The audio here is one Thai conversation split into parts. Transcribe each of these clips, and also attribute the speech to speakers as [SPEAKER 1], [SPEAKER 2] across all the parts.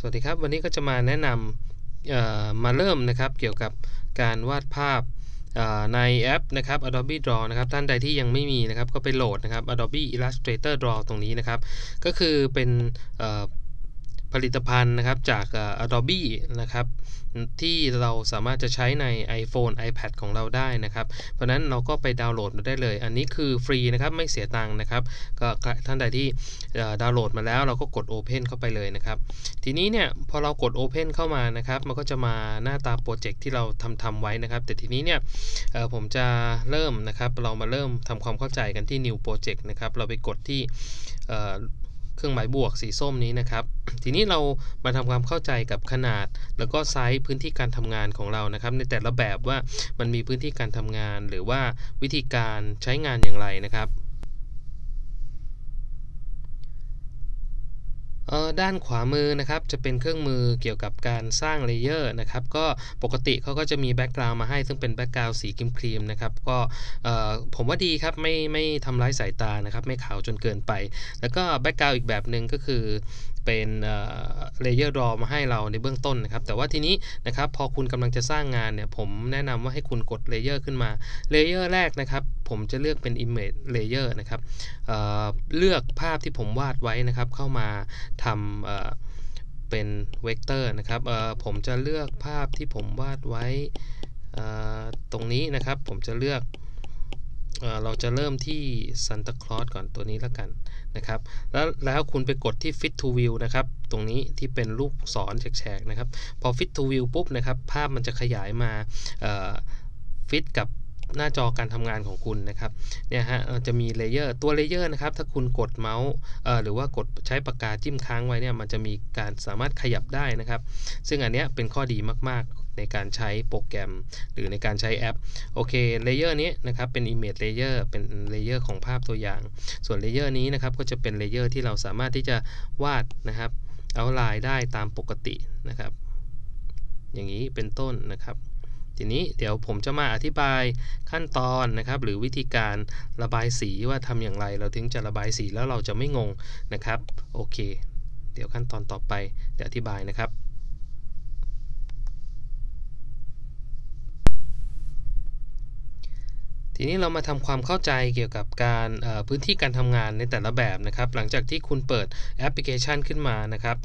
[SPEAKER 1] สวัสดีครับ วันนี้ก็จะมาแนะนำมาเริ่มนะครับเกี่ยวกับการวาดภาพในแอปนะครับ Adobe Draw นะครับท่านใดที่ยังไม่มีนะครับก็ไปโหลดนะครับ Adobe Illustrator Draw ตรงนี้นะครับ ก็คือเป็น ผลิตภัณฑ์นะครับจาก Adobe นะครับที่เราสามารถจะใช้ใน iPhone iPad ของเราได้นะครับ เพราะนั้นเราก็ไปดาวน์โหลดมาได้เลย อันนี้คือฟรีนะครับไม่เสียตังค์นะครับ ก็ท่านใดที่ดาวน์โหลดมาแล้วเราก็กด Open เข้าไปเลยนะครับ ทีนี้เนี่ยพอเรากด Open เข้ามานะครับ มันก็จะมาหน้าตาโปรเจกต์ที่เราทำทำไว้นะครับ แต่ทีนี้เนี่ยผมจะเริ่มนะครับ เรามาเริ่มทำความเข้าใจกันที่ New Project นะครับ เราไปกดที่ เครื่องหมายบวกสีส้มนี้นะครับ ทีนี้เรามาทำความเข้าใจกับขนาด แล้วก็ไซส์พื้นที่การทำงานของเรานะครับ ในแต่ละแบบว่ามันมีพื้นที่การทำงาน หรือว่าวิธีการใช้งานอย่างไรนะครับ ด้านขวามือนะครับจะเป็นเครื่องมือเกี่ยวกับการสร้าง layer นะครับก็ปกติเขาก็จะมี background มาให้ ซึ่งเป็น background สีครีมๆนะครับก็ผมว่าดีครับไม่ไม่ทำร้ายสายตานะครับไม่ขาวจนเกินไป แล้วก็ background อีกแบบหนึ่งก็คือ เป็น layer รอมาให้เราในเบื้องต้นนะครับ แต่ว่าทีนี้นะครับพอคุณกำลังจะสร้างงานเนี่ยผมแนะนำว่าให้คุณกด layer ขึ้นมา layer แรกนะครับ ผมจะเลือกเป็น Image Layer นะครับเลือกภาพที่ผมวาดไว้นะครับ เข้ามาทำเป็นเวกเตอร์นะครับผมจะเลือกภาพที่ผมวาดไว้ตรงนี้นะครับ ผมจะเลือกเราจะเริ่มที่ Santa Claus ก่อนตัวนี้แล้วกัน นะครับ แล้วแล้วคุณไปกดที่ Fit to View นะครับ ตรงนี้ที่เป็นลูกศรแฉกๆนะครับ พอ Fit to View ปุ๊บนะครับ ภาพมันจะขยายมาฟิตกับหน้าจอการทำงานของคุณนะครับเนี่ยฮะจะมี layer ตัว layer นะครับถ้าคุณกดเมาส์หรือว่ากดใช้ปากกาจิ้มค้างไว้เนี่ยมันจะมีการสามารถขยับได้นะครับ ซึ่งอันนี้เป็นข้อดีมาก ในการใช้โปรแกรม หรือในการใช้แอปโอเค layer นี้นะครับเป็น Image Layer เป็น layer ของภาพตัวอย่าง ส่วน layer นี้นะครับก็จะเป็น layer ที่เราสามารถที่จะวาดนะครับเอาลายได้ตามปกตินะครับ อย่างนี้เป็นต้นนะครับทีนี้เดี๋ยวผมจะมาอธิบายขั้นตอนนะครับ หรือวิธีการระบายสีว่าทำอย่างไร เราถึงจะระบายสีแล้วเราจะไม่งงนะครับ โอเค เดี๋ยวขั้นตอนต่อไปเดี๋ยวอธิบายนะครับ ทีนี้เรามาทำความเข้าใจเกี่ยวกับการพื้นที่การทำงานในแต่ละแบบนะครับ หลังจากที่คุณเปิดแอปพลิเคชันขึ้นมานะครับ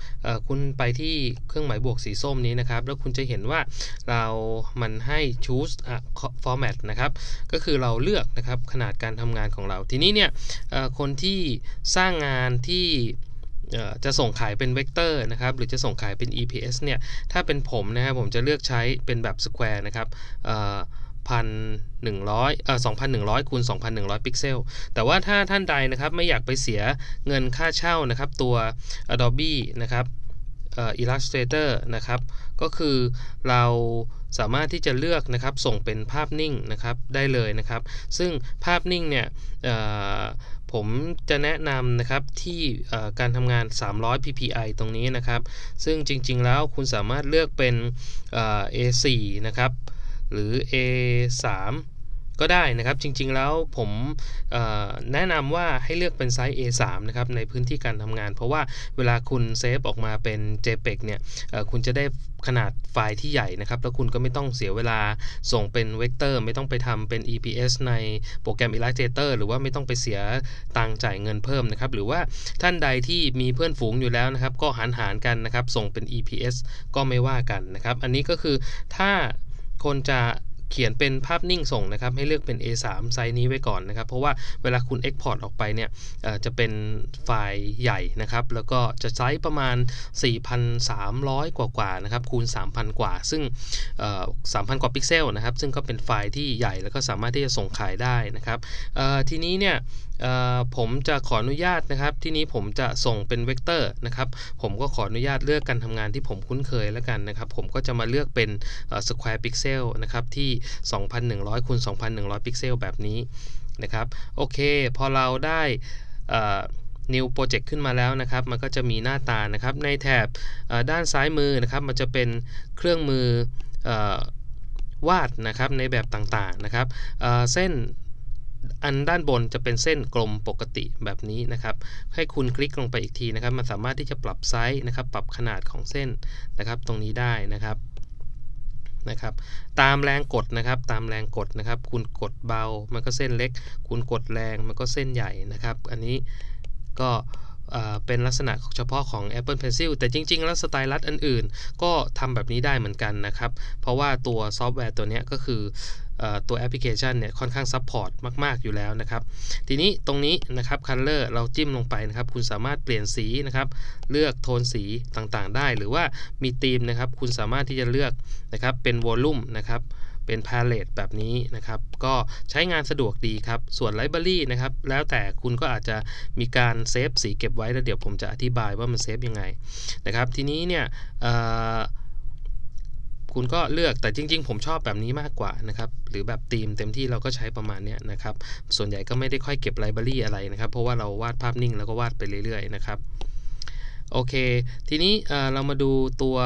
[SPEAKER 1] คุณไปที่เครื่องหมายบวกสีส้มนี้นะครับ แล้วคุณจะเห็นว่าเรามันให้ choose format นะครับ ก็คือเราเลือกนะครับขนาดการทำงานของเรา ทีนี้เนี่ยคนที่สร้างงานที่จะส่งขายเป็นเวกเตอร์นะครับหรือจะส่งขายเป็น EPS เนี่ยถ้าเป็นผมนะครับผมจะเลือกใช้เป็นแบบ Square นะครับ พันหนึ่งร้อยเอ่อสองพันหนึ่งร้อยคูณสองพันหนึ่งร้อยพิกเซล แต่ว่าถ้าท่านใดนะครับไม่อยากไปเสียเงินค่าเช่านะครับตัว Adobe นะครับเอ่อ Illustrator นะครับ ก็คือเราสามารถที่จะเลือกนะครับส่งเป็นภาพนิ่งนะครับได้เลยนะครับ ซึ่งภาพนิ่งเนี่ยผมจะแนะนำนะครับที่การทำงาน 300 ppi ตรงนี้นะครับ ซึ่งจริงๆแล้วคุณสามารถเลือกเป็น A4 นะครับ หรือ A3 ก็ได้นะครับจริงๆแล้วผมแนะนำว่าให้เลือกเป็น size A3 นะครับในพื้นที่การทำงาน เพราะว่าเวลาคุณ save ออกมาเป็น JPEG เนี่ยคุณจะได้ขนาดไฟล์ที่ใหญ่นะครับ แล้วคุณก็ไม่ต้องเสียเวลาส่งเป็นเวกเตอร์ ไม่ต้องไปทำเป็น EPS ในโปรแกรม Illustrator หรือว่าไม่ต้องไปเสียตังจ่ายเงินเพิ่มนะครับ หรือว่าท่านใดที่มีเพื่อนฝูงอยู่แล้วนะครับ ก็หารหารกันนะครับ ส่งเป็น EPS ก็ไม่ว่ากันนะครับ อันนี้ก็คือถ้า คนจะเขียนเป็นภาพนิ่งส่งนะครับ ให้เลือกเป็น A3 size นี้ไว้ก่อนนะครับ เพราะว่าเวลาคุณ Export ออกไปเนี่ยจะเป็นไฟล์ใหญ่นะครับ แล้วก็จะไซส์ประมาณ 4,300 กว่ากว่านะครับ คูณ 3,000 กว่า ซึ่ง 3,000 กว่าพิกเซลนะครับ ซึ่งก็เป็นไฟล์ที่ใหญ่แล้วก็สามารถที่จะส่งขายได้นะครับทีนี้เนี่ย ผมจะขออนุญาตนะครับ ที่นี้ผมจะส่งเป็นเวกเตอร์นะครับ ผมก็ขออนุญาตเลือกการทำงานที่ผมคุ้นเคยแล้วกันนะครับ ผมก็จะมาเลือกเป็น square pixel นะครับที่ 2,100คูณ2,100 พิกเซลแบบนี้นะครับ โอเค พอเราได้ New Project ขึ้นมาแล้วนะครับ มันก็จะมีหน้าตานะครับ ในแถบด้านซ้ายมือนะครับ มันจะเป็นเครื่องมือวาดนะครับในแบบต่างๆนะครับเส้น อันด้านบนจะเป็นเส้นกลมปกติแบบนี้นะครับให้คุณคลิกลงไปอีกทีนะครับมันสามารถที่จะปรับไซส์นะครับ ปรับขนาดของเส้นนะครับ ตรงนี้ได้นะครับนะครับตามแรงกดนะครับตามแรงกดนะครับ คุณกดเบามันก็เส้นเล็ก คุณกดแรงมันก็เส้นใหญ่นะครับ อันนี้ก็ เป็นลักษณะเฉพาะของ Apple Pencil แต่จริง ๆ แล้ว stylus อื่นๆ ก็ทำแบบนี้ได้เหมือนกันนะครับ เพราะว่าตัวซอฟต์แวร์ตัวนี้ก็คือตัวแอปพลิเคชันเนี่ยค่อนข้าง supportมาก ๆ อยู่แล้วนะครับ ทีนี้ตรงนี้นะครับ Color เราจิ้มลงไปนะครับ คุณสามารถเปลี่ยนสีนะครับ เลือกโทนสีต่างๆ ได้ หรือว่ามีธีมนะครับ คุณสามารถที่จะเลือกนะครับเป็น volume นะครับ เป็น palette แบบนี้นะครับ ก็ใช้งานสะดวกดีครับ ส่วน library นะครับ แล้วแต่คุณก็อาจจะมีการ save สีเก็บไว้แล้วเดี๋ยวผมจะอธิบายว่ามัน save ยังไงนะครับ ทีนี้เนี่ยคุณก็เลือกแต่จริง ๆ ผมชอบแบบนี้มากกว่านะครับ หรือแบบธีมเต็มที่เราก็ใช้ประมาณนี้นะครับ ส่วนใหญ่ก็ไม่ได้ค่อยเก็บไลบรารีอะไรนะครับ เพราะว่าเราวาดภาพนิ่งแล้วก็วาดไปเรื่อยๆนะครับ โอเค ทีนี้เรามาดูตัว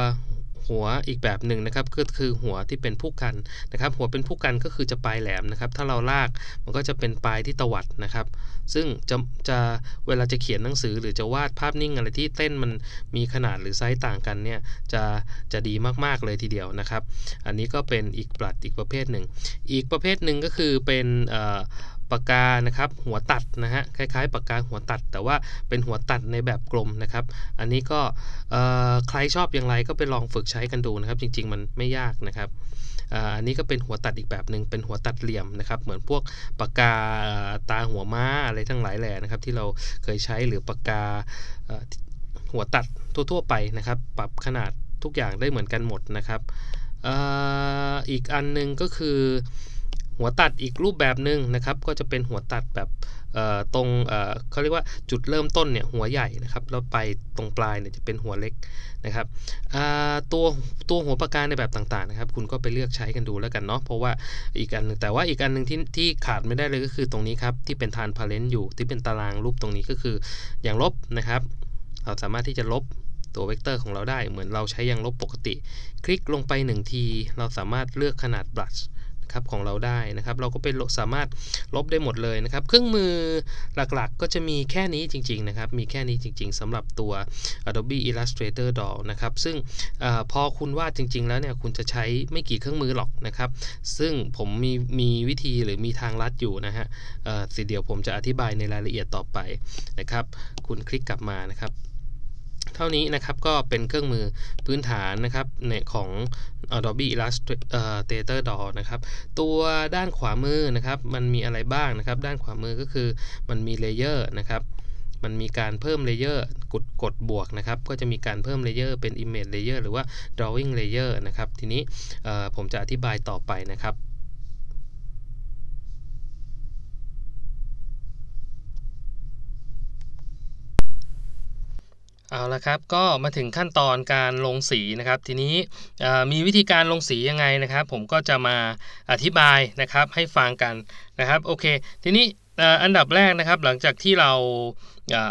[SPEAKER 1] หัวอีกแบบหนึ่งนะครับก็คือหัวที่เป็นผู้กันนะครับ หัวเป็นผู้กันก็คือจะปลายแหลมนะครับ ถ้าเราลากมันก็จะเป็นปลายที่ตวัดนะครับ ซึ่งจะจะเวลาจะเขียนหนังสือหรือจะวาดภาพนิ่งอะไรที่เต้นมันมีขนาดหรือไซส์ต่างกันเนี่ยจะจะดีมากๆเลยทีเดียวนะครับ อันนี้ก็เป็นอีกปลัดอีกประเภทหนึ่ง อีกประเภทหนึ่งก็คือเป็น ปากกานะครับหัวตัดนะฮะคล้ายๆปากกาหัวตัด แต่ว่าเป็นหัวตัดในแบบกลมนะครับ อันนี้ก็ใครชอบอย่างไรก็ไปลองฝึกใช้กันดูนะครับ จริง ๆ มันไม่ยากนะครับอันนี้ก็เป็นหัวตัดอีกแบบหนึ่งเป็นหัวตัดเหลี่ยมนะครับ เหมือนพวกปากกาตาหัวม้าอะไรทั้งหลายแหล่นะครับ ที่เราเคยใช้หรือปากกาหัวตัดทั่วๆไปนะครับ ปรับขนาดทุกอย่างได้เหมือนกันหมดนะครับอีกอันนึงก็คือ หัวตัดอีกรูปแบบหนึ่งนะครับ ก็จะเป็นหัวตัดแบบตรงเขาเรียกว่าจุดเริ่มต้นเนี่ยหัวใหญ่นะครับแล้วไปตรงปลายเนี่ยจะเป็นหัวเล็กนะครับตัวตัวหัวปากกาในแบบต่างๆนะครับคุณก็ไปเลือกใช้กันดูแล้วกันเนาะเพราะว่าอีกอันนึงแต่ว่าอีกอันหนึ่งที่ที่ขาดไม่ได้เลยก็คือตรงนี้ครับที่เป็นทานพาเลนต์อยู่ที่เป็นตารางรูปตรงนี้ก็คืออย่างลบนะครับ เราสามารถที่จะลบตัวเวกเตอร์ของเราได้เหมือนเราใช้อย่างลบปกติ คลิกลงไป1ทีเราสามารถเลือกขนาดบลัช ครับของเราได้นะครับ เราก็ไปสามารถลบได้หมดเลยนะครับ เครื่องมือหลักๆก็จะมีแค่นี้จริง ๆ นะครับ มีแค่นี้จริง ๆสำหรับตัว Adobe Illustrator DAW นะครับ ซึ่งอพอคุณวาดจริง ๆ แล้วเนี่ยคุณจะใช้ไม่กี่เครื่องมือหรอกนะครับ ซึ่งผมมีมีวิธีหรือมีทางลัดอยู่นะฮะสิเดี๋ยวผมจะอธิบายในรายละเอียดต่อไปนะครับ คุณคลิกกลับมานะครับ เท่านี้นะครับก็เป็นเครื่องมือพื้นฐานนะครับในของ Adobe Illustrator Draw นะครับตัวด้านขวามือนะครับมันมีอะไรบ้างนะครับ ด้านขวามือก็คือมันมี layer นะครับมันมีการเพิ่ม layer กดกดบวกนะครับ ก็จะมีการเพิ่ม layer เป็น Image Layer หรือว่า Drawing Layer นะครับ ทีนี้ผมจะอธิบายต่อไปนะครับ เอาละครับก็มาถึงขั้นตอนการลงสีนะครับทีนี้มีวิธีการลงสียังไงนะครับ ผมก็จะมาอธิบายนะครับให้ฟังกันนะครับโอเค ทีนี้อันดับแรกนะครับหลังจากที่เรา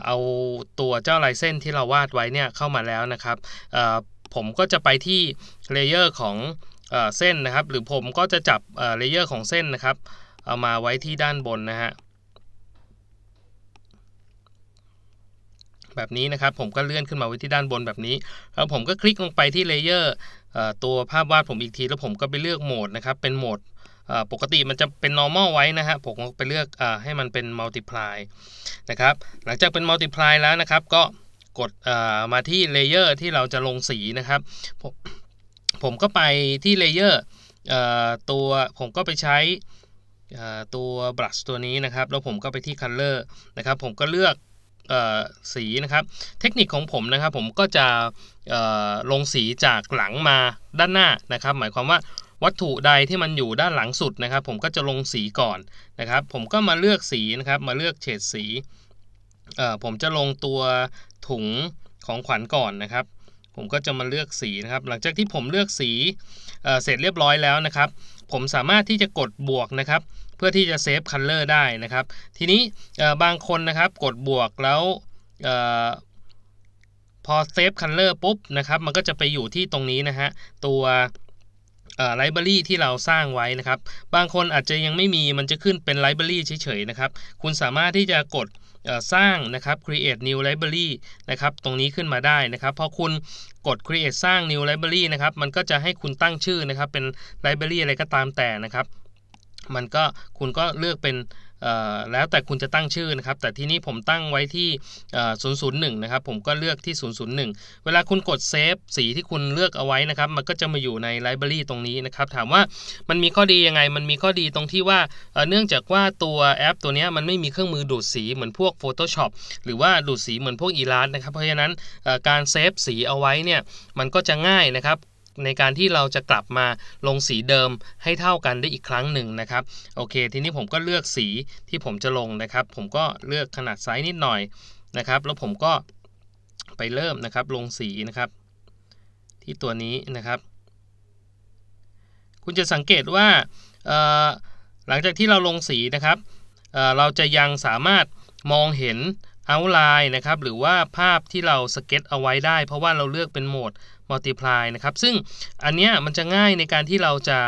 [SPEAKER 1] เอาตัวเจ้าลายเส้นที่เราวาดไว้เนี่ยเข้ามาแล้วนะครับผมก็จะไปที่ layer ของเส้นนะครับ หรือผมก็จะจับ layer ของเส้นนะครับ เอามาไว้ที่ด้านบนนะฮะ แบบนี้นะครับ ผมก็เลื่อนขึ้นมาไว้ที่ด้านบนแบบนี้ แล้วผมก็คลิกลงไปที่ layer ตัวภาพวาดผมอีกที แล้วผมก็ไปเลือกโหมดนะครับ เป็นโหมดปกติมันจะเป็น normal ไว้นะฮะ ผมไปเลือกอให้มันเป็น multiply นะครับ หลังจากเป็น multiply แล้วนะครับ ก็กดมาที่ layer ที่เราจะลงสีนะครับ ผมผมก็ไปที่ layer ตัวผมก็ไปใช้ตัว brush ตัวนี้นะครับ แล้วผมก็ไปที่ color นะครับ ผมก็เลือก สีนะครับ เทคนิคของผมนะครับผมก็จะลงสีจากหลังมาด้านหน้านะครับ หมายความว่าวัตถุใดที่มันอยู่ด้านหลังสุดนะครับ ผมก็จะลงสีก่อนนะครับ ผมก็มาเลือกสีนะครับ มาเลือกเฉดสีผมจะลงตัวถุงของขวัญก่อนนะครับ ผมก็จะมาเลือกสีนะครับ หลังจากที่ผมเลือกสีเสร็จเรียบร้อยแล้วนะครับ ผมสามารถที่จะกดบวกนะครับ เพื่อที่จะ save color ได้นะครับ ทีนี้บางคนนะครับกดบวกแล้วพอ save color ปุ๊บนะครับ มันก็จะไปอยู่ที่ตรงนี้นะฮะ ตัว library ที่เราสร้างไว้นะครับ บางคนอาจจะยังไม่มีมันจะขึ้นเป็น library เฉยๆนะครับ คุณสามารถที่จะกดสร้างนะครับ create new library นะครับ ตรงนี้ขึ้นมาได้นะครับ พอคุณกด create สร้าง new library นะครับ มันก็จะให้คุณตั้งชื่อนะครับ เป็น library อะไรก็ตามแต่นะครับ มันก็คุณก็เลือกเป็นแล้วแต่คุณจะตั้งชื่อนะครับ แต่ที่นี้ผมตั้งไว้ที่ 001 นะครับ ผมก็เลือกที่ 001 เวลาคุณกดเซฟสีที่คุณเลือกเอาไว้นะครับ มันก็จะมาอยู่ในไลบรารีตรงนี้นะครับ ถามว่ามันมีข้อดียังไง มันมีข้อดีตรงที่ว่า เนื่องจากว่าตัวแอปตัวนี้มันไม่มีเครื่องมือดูดสีเหมือนพวก Photoshop หรือว่าดูดสีเหมือนพวก e l a s t นะครับ เพราะฉะนั้นการเซฟสีเอาไว้เนี่ย มันก็จะง่ายนะครับ ในการที่เราจะกลับมาลงสีเดิมให้เท่ากันได้อีกครั้งหนึ่งนะครับโอเค ทีนี้ผมก็เลือกสีที่ผมจะลงนะครับ ผมก็เลือกขนาดไซส์นิดหน่อยนะครับ แล้วผมก็ไปเริ่มนะครับลงสีนะครับ ที่ตัวนี้นะครับ คุณจะสังเกตว่าหลังจากที่เราลงสีนะครับเราจะยังสามารถมองเห็น outline นะครับหรือว่าภาพที่เราสเก็ตเอาไว้ได้ เพราะว่าเราเลือกเป็น mode multiply นะครับซึ่งอันนี้มันจะง่ายในการที่เราจะ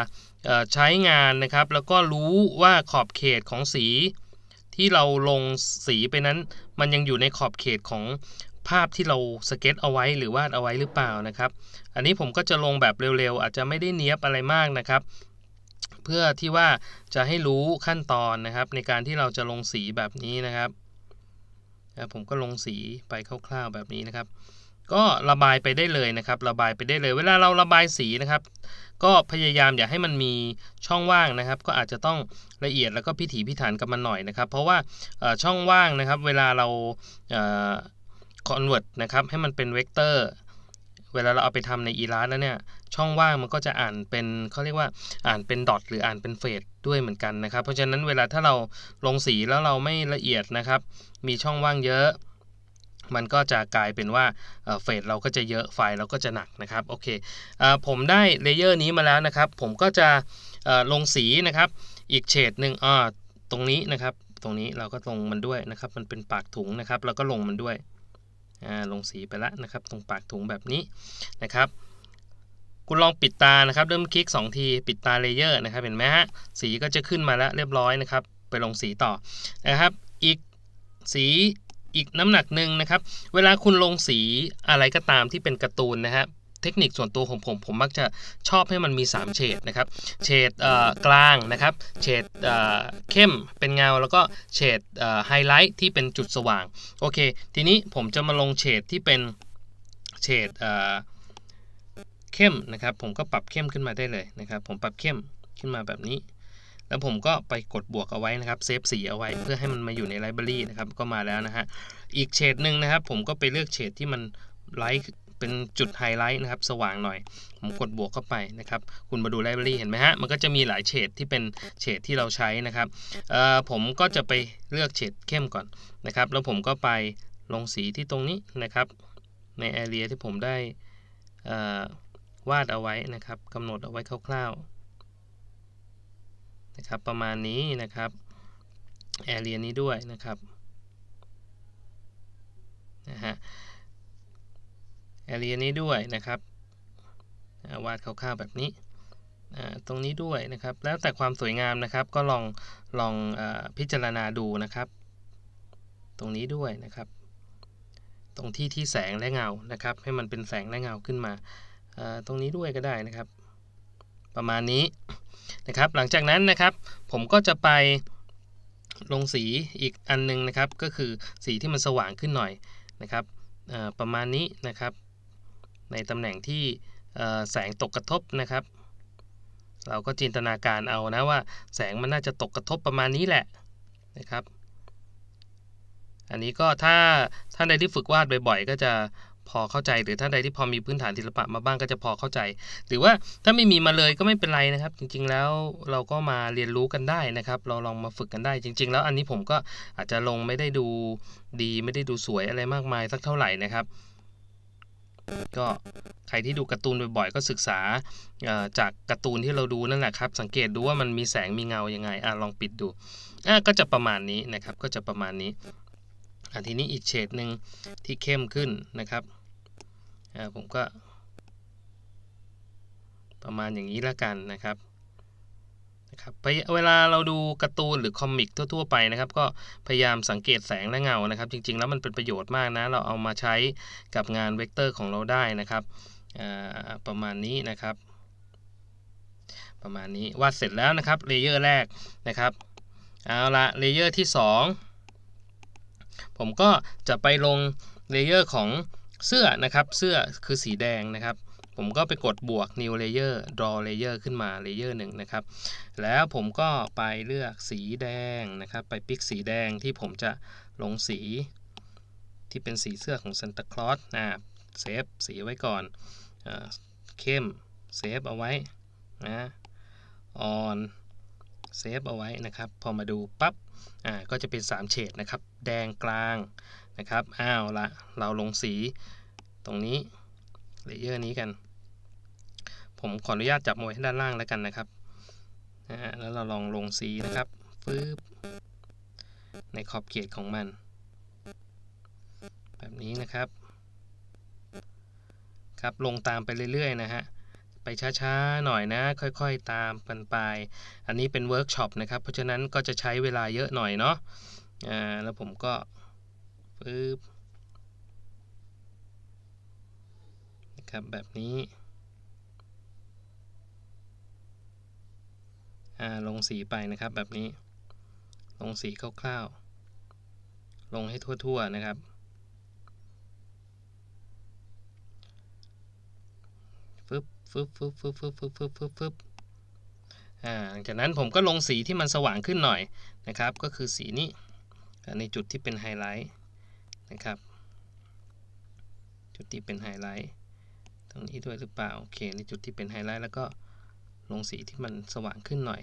[SPEAKER 1] ใช้งานนะครับ แล้วก็รู้ว่าขอบเขตของสีที่เราลงสีไปนั้น มันยังอยู่ในขอบเขตของภาพที่เราสเก็ตเอาไว้หรือวาดเอาไว้หรือเปล่านะครับ อันนี้ผมก็จะลงแบบเร็วๆ อาจจะไม่ได้เนี้ยบอะไรมากนะครับ เพื่อที่ว่าจะให้รู้ขั้นตอนนะครับ ในการที่เราจะลงสีแบบนี้นะครับ ผมก็ลงสีไปคร่าวๆแบบนี้นะครับ ก็ระบายไปได้เลยนะครับ ระบายไปได้เลย เวลาเราระบายสีนะครับ ก็พยายามอย่าให้มันมีช่องว่างนะครับ ก็อาจจะต้องละเอียดแล้วก็พิถีพิถันกับมันหน่อยนะครับ เพราะว่าช่องว่างนะครับ เวลาเรา convert นะครับให้มันเป็นเวกเตอร์ วลาเราเอาไปทำในอีลาสแล้วเนี่ยช่องว่างมันก็จะอ่านเป็นเขาเรียกว่าอ่านเป็นดอทหรืออ่านเป็นเฟดด้วยเหมือนกันนะครับ เพราะฉะนั้นเวลาถ้าเราลงสีแล้วเราไม่ละเอียดนะครับ มีช่องว่างเยอะ มันก็จะกลายเป็นว่าเฟสเราก็จะเยอะไฟเราก็จะหนักนะครับโอเคผมได้เลเยอร์นี้มาแล้วนะครับ ผมก็จะลงสีนะครับอีกเฉดหนึ่งอ่าตรงนี้นะครับ ตรงนี้เราก็ลงมันด้วยนะครับ มันเป็นปากถุงนะครับเราก็ลงมันด้วย ลงสีไปแล้วนะครับ ตรงปากถุงแบบนี้นะครับ คุณลองปิดตานะครับ เริ่มคลิก 2 ที ปิดตา layer นะครับ เห็นไหมฮะ สีก็จะขึ้นมาแล้วเรียบร้อยนะครับ ไปลงสีต่อนะครับ อีกสีอีกน้ำหนักหนึ่งนะครับ เวลาคุณลงสีอะไรก็ตามที่เป็นการ์ตูนนะครับ เทคนิคส่วนตัวของผมผมมักจะชอบให้มันมี 3 เฉดนะครับเฉดกลางนะครับเฉดเข้มเป็นเงา แล้วก็เฉดไฮไลท์ที่เป็นจุดสว่างโอเค ทีนี้ผมจะมาลงเฉดที่เป็นเฉดเข้มนะครับ ผมก็ปรับเข้มขึ้นมาได้เลยนะครับ ผมปรับเข้มขึ้นมาแบบนี้ แล้วผมก็ไปกดบวกเอาไว้นะครับเซฟสีเอาไว้เพื่อให้มันมาอยู่ใน library นะครับก็มาแล้วนะฮะอีกเฉดหนึ่งนะครับ ผมก็ไปเลือกเฉดที่มัน light เป็นจุดไฮไลท์นะครับ สว่างหน่อย ผมกดบวกเข้าไปนะครับ คุณมาดู library เห็นไหมฮะ มันก็จะมีหลายเฉดที่เป็นเฉดที่เราใช้นะครับผมก็จะไปเลือกเฉดเข้มก่อนนะครับ แล้วผมก็ไปลงสีที่ตรงนี้นะครับ ในแอเรียที่ผมได้วาดเอาไว้นะครับกำหนดเอาไว้คร่าวๆนะครับประมาณนี้นะครับแอเรียนี้ด้วยนะครับนะฮะ แอเรียนี้ด้วยนะครับวาดคร่าวๆแบบนี้ตรงนี้ด้วยนะครับ แล้วแต่ความสวยงามนะครับ ก็ลองลองอพิจารณาดูนะครับ ตรงนี้ด้วยนะครับ ตรงที่ที่แสงและเงานะครับ ให้มันเป็นแสงและเงาขึ้นมา ตรงนี้ด้วยก็ได้นะครับ ประมาณนี้นะครับ หลังจากนั้นนะครับ ผมก็จะไปลงสีอีกอันนึงนะครับ ก็คือสีที่มันสว่างขึ้นหน่อยนะครับประมาณนี้นะครับ ในตำแหน่งที่แสงตกกระทบนะครับ เราก็จินตนาการเอานะว่า แสงมันน่าจะตกกระทบประมาณนี้แหละนะครับ อันนี้ก็ถ้าท่านใดที่ฝึกวาดบ่อยๆ ก็จะพอเข้าใจ หรือท่านใดที่พอมีพื้นฐานศิลปะมาบ้างก็จะพอเข้าใจ หรือว่าถ้าไม่มีมาเลยก็ไม่เป็นไรนะครับ จริงๆแล้วเราก็มาเรียนรู้กันได้นะครับ เราลองมาฝึกกันได้ จริง ๆ แล้วอันนี้ผมก็อาจจะลงไม่ได้ดูดี ไม่ได้ดูสวยอะไรมากมายสักเท่าไหร่นะครับ ก็ใครที่ดูการ์ตูนบ่อยๆ ก็ศึกษาจากการ์ตูนที่เราดูนั่นแหละครับ สังเกตดูว่ามันมีแสงมีเงายังไงอะลองปิดดูอะก็จะประมาณนี้นะครับ ก็จะประมาณนี้อันทีนี้อีกเฉดหนึ่งที่เข้มขึ้นนะครับผมก็ ประมาณอย่างนี้แล้วกันนะครับ นะครับเวลาเราดูการ์ตูนหรือ comic ทั่วๆไปนะครับก็พยายามสังเกตแสงและเงานะครับ จริงๆ แล้วมันเป็นประโยชน์มากนะ เราเอามาใช้กับงานเวกเตอร์ของเราได้นะครับประมาณนี้นะครับ ประมาณนี้วาดเสร็จแล้วนะครับ layer แรกนะครับเอาละ layer ที่ 2 ผมก็จะไปลง layer ของเสื้อนะครับ เสื้อคือสีแดงนะครับ ผมก็ไปกดบวก new layer draw layer ขึ้นมา layer หนึ่งนะครับ แล้วผมก็ไปเลือกสีแดงนะครับ ไป pick สีแดงที่ผมจะลงสีที่เป็นสีเสื้อของ Santa Claus นะเซฟสีไว้ก่อนอเข้มเซฟเอาไว้นะอ่อนเซฟเอาไว้นะครับ พอมาดูปั๊บอ่าก็จะเป็น 3 เฉดนะครับ แดงกลางนะครับอ้าวละเราลงสีตรงนี้ layer นี้กัน ผมขออนุญาตจับมาไว้ด้านล่างแล้วกันนะครับแล้วเราลองลงสีนะครับฟืบในขอบเขตของมัน แบบนี้นะครับ ครับลงตามไปเรื่อยๆนะฮะไปช้าๆหน่อยนะ ค่อยๆตามกันไป อันนี้เป็นเวิร์กช็อปนะครับ เพราะฉะนั้นก็จะใช้เวลาเยอะหน่อยเนาะอ่าแล้วผมก็ปึ๊บนะครับแบบนี้อ่า ลงสีไปนะครับแบบนี้ ลงสีคร่าวๆ ลงให้ทั่วๆนะครับ ฟึบฟึบฟึบฟึบฟึบฟึบฟึบฟึบฟึบอ่าหลังจากนั้นผมก็ลงสีที่มันสว่างขึ้นหน่อยนะครับ ก็คือสีนี้ในจุดที่เป็นไฮไลท์นะครับ จุดที่เป็นไฮไลท์ตรงนี้ด้วยหรือเปล่า โอเค ในจุดที่เป็นไฮไลท์แล้วก็ ลงสีที่มันสว่างขึ้นหน่อย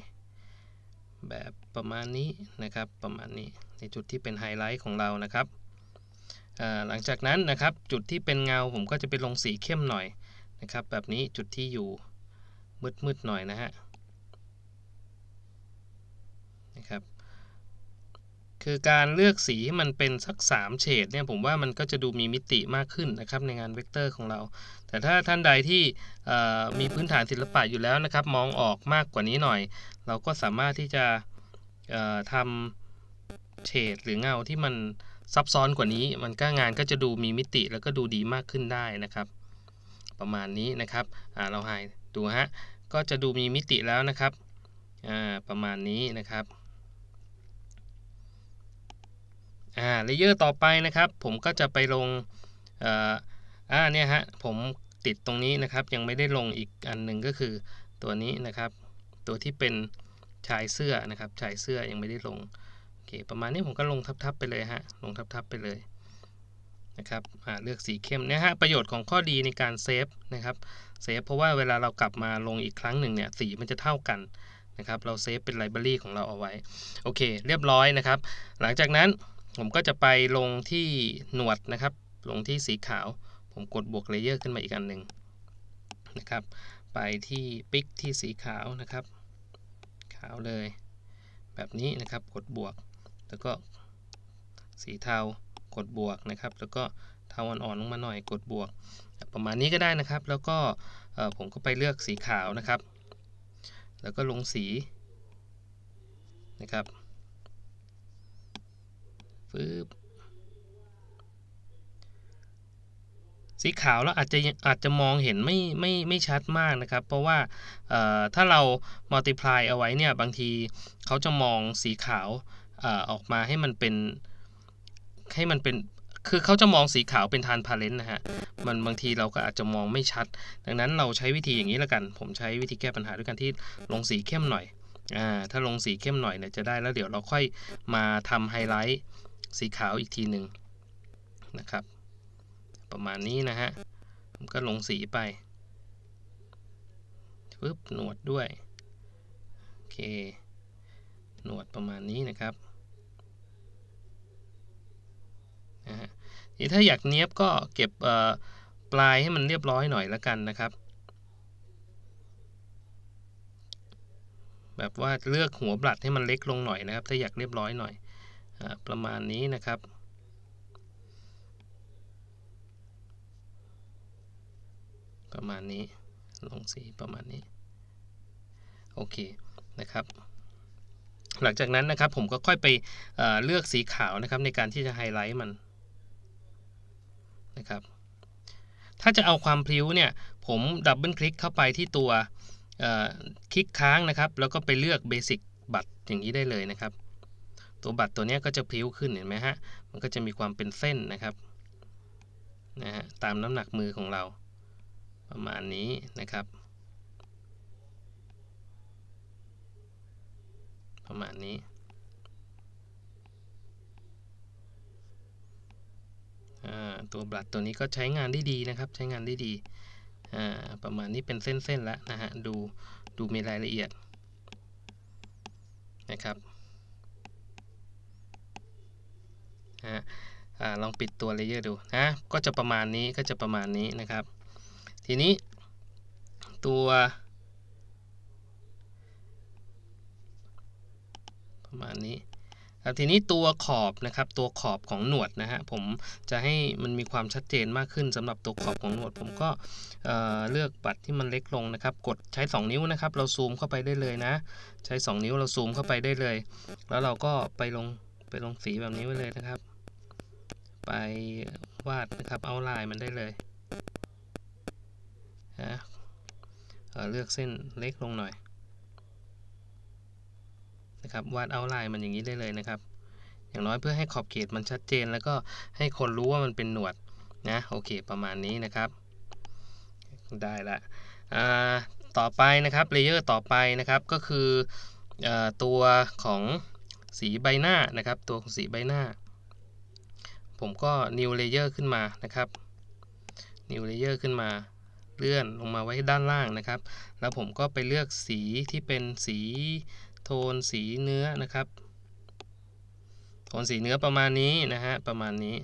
[SPEAKER 1] แบบประมาณนี้นะครับประมาณนี้ในจุดที่เป็นไฮไลท์ของเรานะครับหลังจากนั้นนะครับจุดที่เป็นเงาผมก็จะไปลงสีเข้มหน่อยนะครับ แบบนี้จุดที่อยู่มืดๆหน่อยนะฮะนะครับ คือการเลือกสีให้มันเป็นสัก 3 เฉดเนี่ยผมว่ามันก็จะดูมีมิติมากขึ้นนะครับในงานเวกเตอร์ของเรา แต่ถ้าท่านใดที่มีพื้นฐานศิลปะอยู่แล้วนะครับ มองออกมากกว่านี้หน่อย เราก็สามารถที่จะทำเฉดหรือเงาที่มันซับซ้อนกว่านี้ มันก็งานก็จะดูมีมิติแล้วก็ดูดีมากขึ้นได้นะครับ ประมาณนี้นะครับเราหายดูฮะก็จะดูมีมิติแล้วนะครับประมาณนี้นะครับ อ่าเลเยอร์ต่อไปนะครับ ผมก็จะไปลงอ่าเนี่ยฮะผมติดตรงนี้นะครับ ยังไม่ได้ลงอีกอันหนึ่งก็คือตัวนี้นะครับ ตัวที่เป็นชายเสื้อนะครับชายเสื้อยังไม่ได้ลงโอเคประมาณนี้ผมก็ลงทับๆไปเลยฮะลงทับๆไปเลยนะครับเลือกสีเข้มนะฮะประโยชน์ของข้อดีในการเซฟนะครับเซฟเพราะว่าเวลาเรากลับมาลงอีกครั้งหนึ่งเนี่ยสีมันจะเท่ากันนะครับเราเซฟเป็น library ของเราเอาไว้โอเค เรียบร้อยนะครับ หลังจากนั้น ผมก็จะไปลงที่หนวดนะครับ ลงที่สีขาว ผมกดบวก layer ขึ้นมาอีกอันหนึ่งนะครับ ไปที่ pick ที่สีขาวนะครับ ขาวเลย แบบนี้นะครับ กดบวก แล้วก็สีเทากดบวกนะครับ แล้วก็เทาอ่อนๆลงมาหน่อย กดบวก ประมาณนี้ก็ได้นะครับ แล้วก็ผมก็ไปเลือกสีขาวนะครับ แล้วก็ลงสีนะครับ ฟืบสีขาวแล้วอาจจะอาจจะมองเห็นไม่ไม่ไม่ชัดมากนะครับ เพราะว่าถ้าเรา multiply เอาไว้เนี่ยบางทีเขาจะมองสีขาวออกมาให้มันเป็นให้มันเป็นคือเขาจะมองสีขาวเป็นทานพาเลนต์นะฮะ มันบางทีเราก็อาจจะมองไม่ชัด ดังนั้นเราใช้วิธีอย่างนี้ล้วกัน ผมใช้วิธีแก้ปัญหาด้วยการที่ลงสีเข้มหน่อย อ่า ถ้าลงสีเข้มหน่อยเนี่ยจะได้แล้วเดี๋ยวเราค่อยมาทำไฮไลท์ สีขาวอีกทีหนึ่งนะครับ ประมาณนี้นะฮะผมก็ลงสีไปปึ๊บหนวดด้วยโอเคหนวดประมาณนี้นะครับนะฮะนี่ถ้าอยากเนี้ยบก็เก็บปลายให้มันเรียบร้อยหน่อยล้วกันนะครับ แบบว่าเลือกหัวบลัดให้มันเล็กลงหน่อยนะครับ ถ้าอยากเรียบร้อยหน่อย ประมาณนี้นะครับ ประมาณนี้ลงสีประมาณนี้ โอเคนะครับ หลังจากนั้นนะครับผมก็ค่อยไปเลือกสีขาวนะครับในการที่จะไฮไลท์มันนะครับ ถ้าจะเอาความพลิ้วเนี่ย ผมดับเบิลคลิกเข้าไปที่ตัวคลิกค้างนะครับ แล้วก็ไปเลือก basic brush อย่างนี้ได้เลยนะครับ ตัวบัตรตัวนี้ก็จะพลิ้วขึ้นเห็นไหมฮะ มันก็จะมีความเป็นเส้นนะครับนะฮะตามน้ำหนักมือของเรา ประมาณนี้นะครับ ประมาณนี้ตัวบลัดตัวนี้ก็ใช้งานได้ดีนะครับ ใช้งานได้ดีประมาณนี้เป็นเส้นๆแล้วนะฮะ ดู ดูมีรายละเอียดนะครับ ลองปิดตัวเลเยอร์ดูนะ ก็จะประมาณนี้ก็จะประมาณนี้นะครับ ทีนี้ตัว ประมาณนี้ทีนี้ตัวขอบนะครับตัวขอบของหนวดนะฮะผมจะให้มันมีความชัดเจนมากขึ้นสำหรับตัวขอบของหนวด ผมก็เเลือกบัตรที่มันเล็กลงนะครับ กดใช้ 2 นิ้วนะครับ เราซูมเข้าไปได้เลยนะ ใช้ 2 นิ้วเราซูมเข้าไปได้เลย แล้วเราก็ไปลงไปลงสีแบบนี้ไว้เลยนะครับ ไปวาดนะครับเอาลายมันได้เลยนะเลือกเส้นเล็กลงหน่อยนะครับวาดเอาไลน์มันอย่างนี้ได้เลยนะครับ อย่างน้อยเพื่อให้ขอบเขตมันชัดเจน แล้วก็ให้คนรู้ว่ามันเป็นหนวดนะโอเคประมาณนี้นะครับ ได้ละต่อไปนะครับ layer ต่อไปนะครับก็คืออตัวของสีใบหน้านะครับ ตัวของสีใบหน้า ผมก็ new layer ขึ้นมานะครับ new layer ขึ้นมาเลื่อนลงมาไว้ด้านล่างนะครับ แล้วผมก็ไปเลือกสีที่เป็นสีโทนสีเนื้อนะครับ โทนสีเนื้อประมาณนี้นะฮะประมาณนี้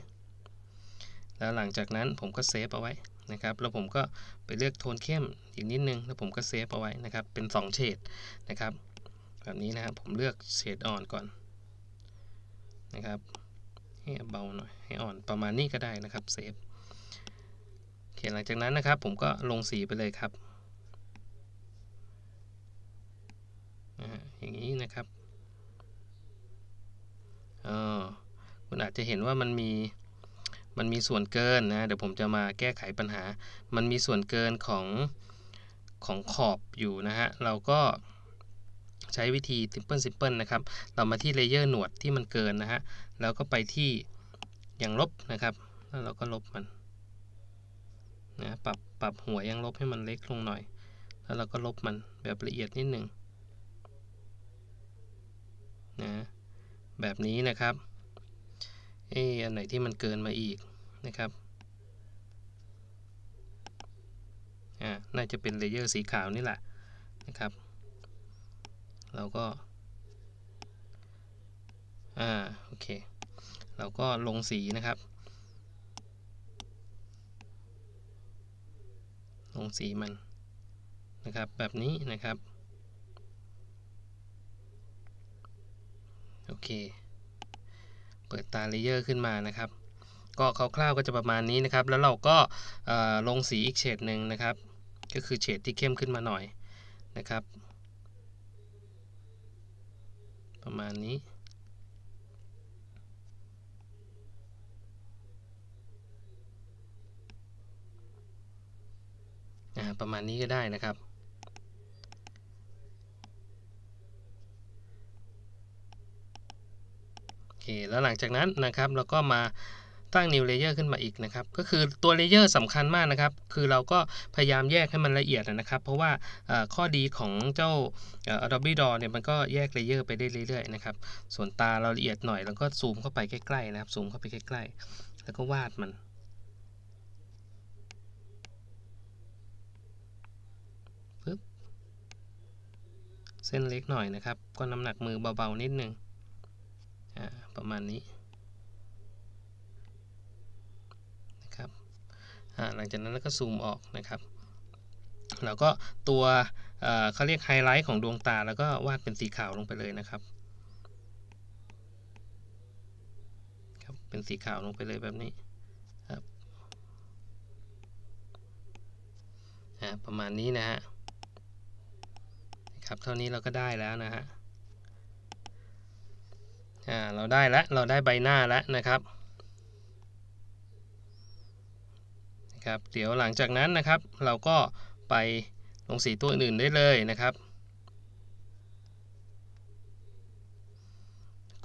[SPEAKER 1] แล้วหลังจากนั้นผมก็เซฟเอาไว้นะครับ แล้วผมก็ไปเลือกโทนเข้มอีกนิดนึง แล้วผมก็เซฟเอาไว้นะครับ เป็น 2 เฉดนะครับ แบบนี้นะครับผมเลือกเฉดอ่อนก่อนนะครับ ให้เบาหน่อยให้อ่อนประมาณนี้ก็ได้นะครับเซฟโอเคหลังจากนั้นนะครับ ผมก็ลงสีไปเลยครับอย่างนี้นะครับออคุณอาจจะเห็นว่ามันมีมันมีส่วนเกินนะเดี๋ยวผมจะมาแก้ไขปัญหา มันมีส่วนเกินของของขอบอยู่นะฮะเราก็ ใช้วิธี simple simple นะครับ เรามาที่เลเยอร์หนวดที่มันเกินนะฮะ แล้วก็ไปที่ยังลบนะครับ แล้วเราก็ลบมันนะปรับปรับหัวยังลบให้มันเล็กลงหน่อย แล้วเราก็ลบมันแบบละเอียดนิดหนึ่งนะแบบนี้นะครับเอออันไหนที่มันเกินมาอีกนะครับอ่าน่าจะเป็นเลเยอร์สีขาวนี่แหละนะครับ เราก็ อ่า โอเค เราก็ลงสีนะครับ ลงสีมันนะครับ แบบนี้นะครับ โอเค เปิดตา layer ขึ้นมานะครับ ก็คร่าวๆก็จะประมาณนี้นะครับ แล้วเราก็ลงสีอีกเฉดหนึ่งนะครับ ก็คือเฉดที่เข้มขึ้นมาหน่อยนะครับ ประมาณนี้ ประมาณนี้ก็ได้นะครับ โอเค แล้วหลังจากนั้นนะครับเราก็มา ตั้ง new layer ขึ้นมาอีกนะครับ ก็คือตัว layer สำคัญมากนะครับ คือเราก็พยายามแยกให้มันละเอียดนะครับ เพราะว่าข้อดีของเจ้า Adobe Draw เนี่ยมันก็แยก layer ไปได้เรื่อยๆนะครับ ส่วนตาเราละเอียดหน่อย แล้วก็ซูมเข้าไปใกล้ๆนะครับ ซูมเข้าไปใกล้ๆ แล้วก็วาดมันปึ๊บเส้นเล็กหน่อยนะครับ ก็น้ำหนักมือเบาๆนิดนึงประมาณนี้นะครับ หลังจากนั้นก็ซูมออกนะครับแล้วก็ตัวเขาเรียกไฮไลท์ของดวงตา แล้วก็วาดเป็นสีขาวลงไปเลยนะครับครับ เป็นสีขาวลงไปเลยแบบนี้ครับประมาณนี้นะฮะครับเท่านี้เราก็ได้แล้วนะฮะเราได้แล้วเราได้ใบหน้าแล้วนะครับนะ ครับเดี๋ยวหลังจากนั้นนะครับ เราก็ไปลงสีตัวอื่นได้เลยนะครับ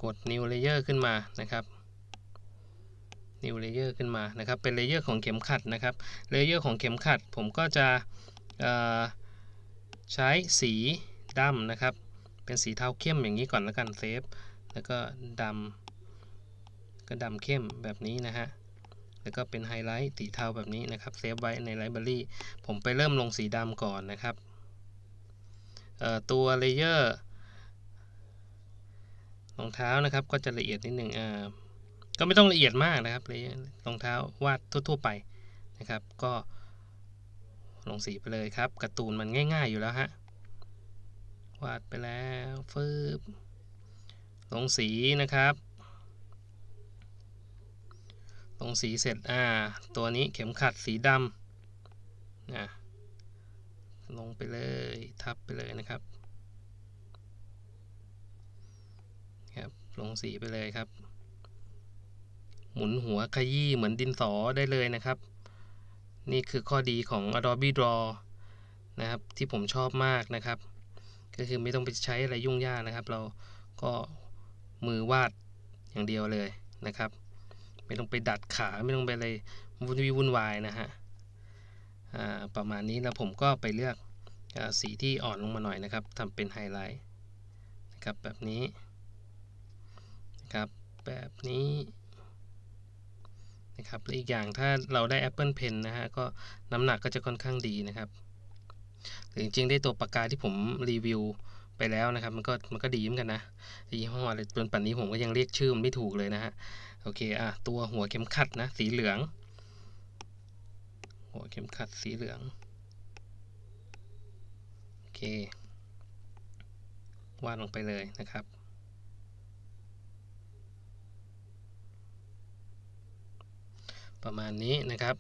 [SPEAKER 1] กด new layer ขึ้นมานะครับ new layer ขึ้นมานะครับ เป็น layer ของเข็มขัดนะครับ layer ของเข็มขัด ผมก็จะใช้สีดำนะครับ เป็นสีเทาเข้มอย่างนี้ก่อนแล้วกันเซฟแล้วก็ดำก็ดำเข้มแบบนี้นะฮะ แล้วก็เป็นไฮไลท์สีเทาแบบนี้นะครับเซฟไว้ใน library ผมไปเริ่มลงสีดำก่อนนะครับตัว layerรองเท้านะครับก็จะละเอียดนิดหนึ่งอ่าก็ไม่ต้องละเอียดมากนะครับเลเยอรองเท้าวาดทั่ว ๆ ไปนะครับ ก็ลงสีไปเลยครับการ์ตูนมันง่าย ๆอยู่แล้วฮะวาดไปแล้วฟืบลงสีนะครับ ลงสีเสร็จอ่าตัวนี้เข็มขัดสีดำนะลงไปเลยทับไปเลยนะครับครับ ลงสีไปเลยครับ หมุนหัวขยี้เหมือนดินสอได้เลยนะครับ นี่คือข้อดีของ Adobe Draw นะครับ ที่ผมชอบมากนะครับ ก็คือไม่ต้องไปใช้อะไรยุ่งยากนะครับ เราก็มือวาดอย่างเดียวเลยนะครับ ไม่ต้องไปดัดขาไม่ต้องไปอะไรวุ่นวุ่นวายนะฮะประมาณนี้แล้วผมก็ไปเลือกอสีที่อ่อนลงมาหน่อยนะครับทำเป็นไฮไลท์นะครับแบบนี้นะครับแบบนี้นะครับและอีกอย่างถ้าเราได้ Apple Pen นะฮะก็น้ำหนักก็จะค่อนข้างดีนะครับจริงๆได้ตัวปากกาที่ผมรีวิวไปแล้วนะครับ มันก็มันก็ดีเหมือนกันนะยี่ห้ออะไรจนปัจจุบันนี้ผมก็ยังเรียกชื่อมันไม่ถูกเลยนะฮะ โอเคอะตัวหัวเข็มขัดนะสีเหลือง หัวเข็มขัดสีเหลืองโอเควาดลงไปเลยนะครับประมาณนี้นะครับ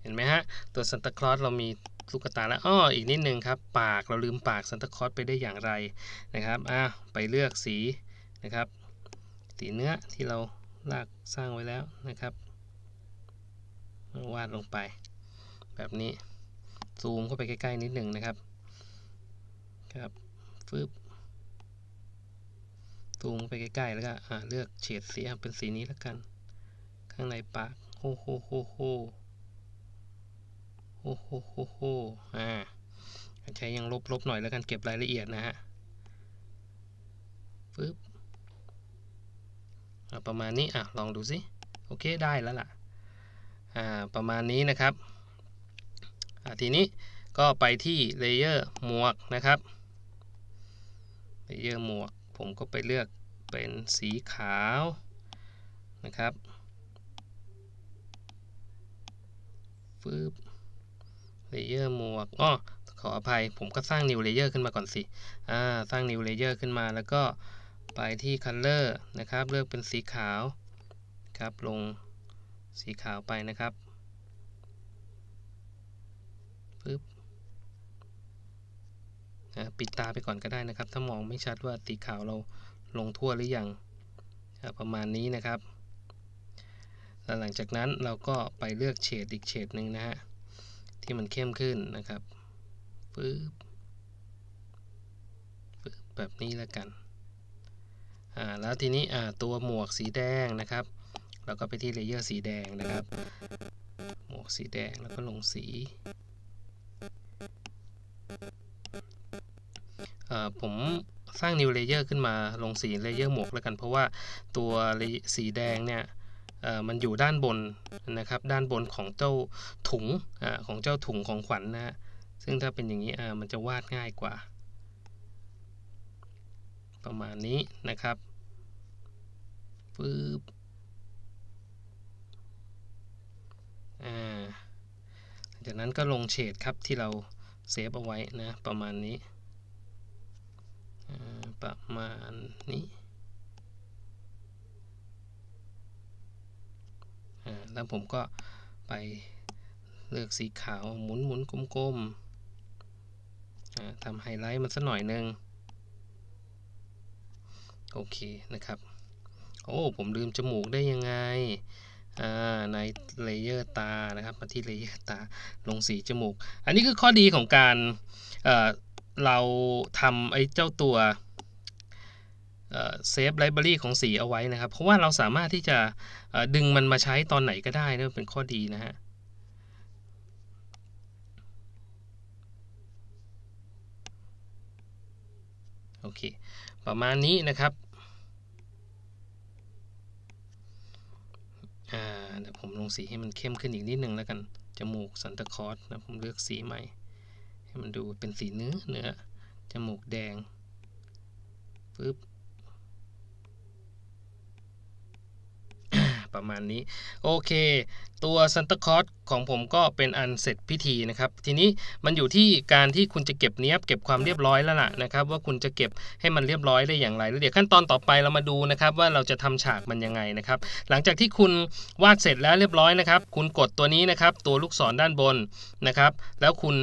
[SPEAKER 1] เห็นไหมฮะ ตัวซันตาคลอสเรามีลูกตาแล้วอ้ออีกนิดนึงครับ ปากเราลืมปากซันตาคลอสไปได้อย่างไรนะครับอะไปเลือกสีนะครับ สีเนื้อที่เรา ลากสร้างไว้แล้วนะครับวาดลงไป แบบนี้ซูมเข้าไปใกล้ ๆ นิดหนึ่งนะครับครับฟึบซูมไปใกล้ ๆ แล้วก็อ่าเลือกเฉดสีเป็นสีนี้แล้วกัน ข้างในปากโฮโฮโฮโฮโอ้โหโหโหอ่าใช้ยังลบๆหน่อยแล้วกันเก็บรายละเอียดนะฮะปึ๊บ ประมาณนี้อะลองดูสิโอเคได้แล้วล่ะอ่าประมาณนี้นะครับอ่าทีนี้ก็ไปที่เลเยอร์หมวกนะครับเลเยอร์หมวกผมก็ไปเลือกเป็นสีขาวนะครับฟืบเลเยอร์หมวกอ๋อขออภัยผมก็สร้าง new layer ขึ้นมาก่อนสิอ่าสร้าง new layer ขึ้นมาแล้วก็ ไปที่ color นะครับ เลือกเป็นสีขาวครับลงสีขาวไปนะครับปึ๊บนะปิดตาไปก่อนก็ได้นะครับ ถ้ามองไม่ชัดว่าสีขาวเราลงทั่วหรือยังประมาณนี้นะครับแล้วหลังจากนั้นเราก็ไปเลือกเฉดอีกเฉดหนึ่งนะฮะที่มันเข้มขึ้นนะครับปึ๊บปึ๊บแบบนี้แล้วกัน แล้วทีนี้อ่าตัวหมวกสีแดงนะครับเราก็ไปที่เลเยอร์สีแดงนะครับ หมวกสีแดงแล้วก็ลงสี ผมสร้าง new layer ขึ้นมาลงสีเลเยอร์หมวกแล้วกัน เพราะว่าตัวสีแดงเนี่ยมันอยู่ด้านบนนะครับ ด้านบนของเจ้าถุงอของเจ้าถุงของขวัญนนะฮะซึ่งถ้าเป็นอย่างนี้มันจะวาดง่ายกว่า ประมาณนี้นะครับปึ๊บจากนั้นก็ลงเฉดครับที่เราเซฟเอาไว้นะประมาณนี้ประมาณนี้แล้วผมก็ไปเลือกสีขาวหมุนหมุนกลมๆทำไฮไลท์มันสักหน่อยนึง โอเคนะครับ โอ้ผมลืมจมูกได้ยังไงในเลเยอร์ตานะครับมาที่เลเยอร์ตาลงสีจมูก อันนี้คือข้อดีของการเเราทำไอ้เจ้าตัวเซฟไลบรารีของสีเอาไว้นะครับ เพราะว่าเราสามารถที่จะดึงมันมาใช้ตอนไหนก็ได้นะเป็นข้อดีนะฮะโอเค ประมาณนี้นะครับ อ่าเดี๋ยวผมลงสีให้มันเข้มขึ้นอีกนิดนึงแล้วกัน จมูกสันตาคอสนะผมเลือกสีใหม่ ให้มันดูเป็นสีเนื้อเนื้อจมูกแดงปึ๊บ ประมาณนี้ โอเค ตัวซันตาคอสของผมก็เป็นอันเสร็จพิธีนะครับ ทีนี้มันอยู่ที่การที่คุณจะเก็บเนี้ยบเก็บความเรียบร้อยแล้วล่ะนะครับว่าคุณจะเก็บให้มันเรียบร้อยได้อย่างไรแล้วเดี๋ยวขั้นตอนต่อไปเรามาดูนะครับว่าเราจะทำฉากมันยังไงนะครับ หลังจากที่คุณวาดเสร็จแล้วเรียบร้อยนะครับ คุณกดตัวนี้นะครับ ตัวลูกศรด้านบนนะครับ แล้วคุณ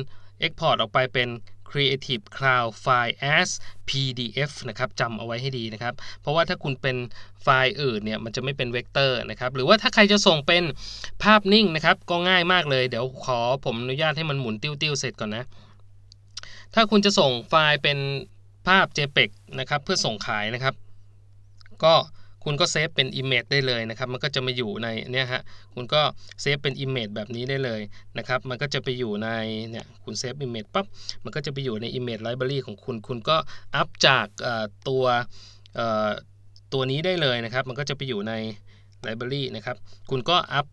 [SPEAKER 1] Export ออกไปเป็น Creative Cloud File as PDF นะครับจำเอาไว้ให้ดีนะครับ เพราะว่าถ้าคุณเป็นไฟล์อื่นเนี่ยมันจะไม่เป็นเวกเตอร์นะครับหรือว่าถ้าใครจะส่งเป็นภาพนิ่งนะครับ ก็ง่ายมากเลยเดี๋ยวขอผมอนุญาตให้มันหมุนติ้วๆเสร็จก่อนนะ ถ้าคุณจะส่งไฟล์เป็นภาพ JPEG นะครับเพื่อส่งขายนะครับ ก็ คุณก็เซฟเป็น Image ได้เลยนะครับ มันก็จะมาอยู่ในเนี่ยฮะ คุณก็เซฟเป็น Image แบบนี้ได้เลยนะครับ มันก็จะไปอยู่ในเนี่ย คุณเซฟ Image ปั๊บ มันก็จะไปอยู่ใน Image Library ของคุณ คุณก็อัพจากตัวตัวนี้ได้เลยนะครับ มันก็จะไปอยู่ใน Library นะครับ คุณก็อัพ